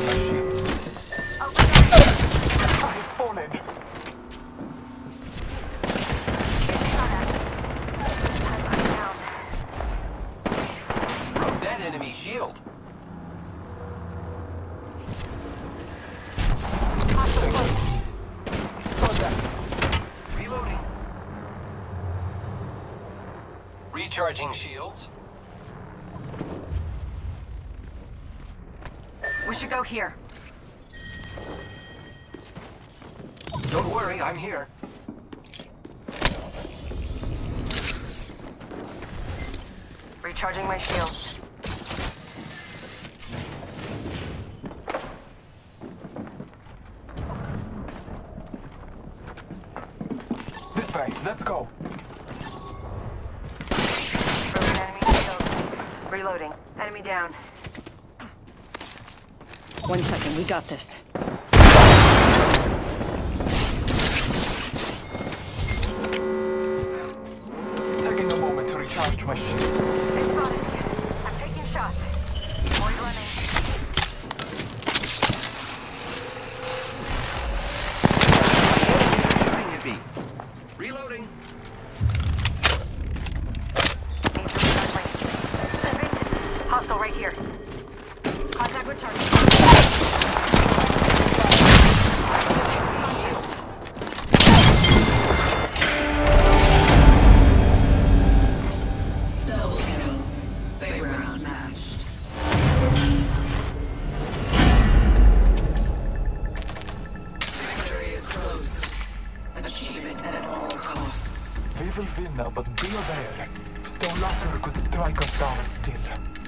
Recharging. I've fallen. Broke that enemy shield. Reloading. Recharging shields. We should go here. Don't worry, I'm here. Recharging my shields. This way. Let's go. Enemy. Reloading. Enemy down. One second, we got this. Taking a moment to recharge my shields. They spotted me. I'm taking shots. Boy running. Enemies shooting at me. Reloading. Need to recharge my Slipping. Hostile right here. Contact with target. Win now, but be aware. Locker could strike us down still.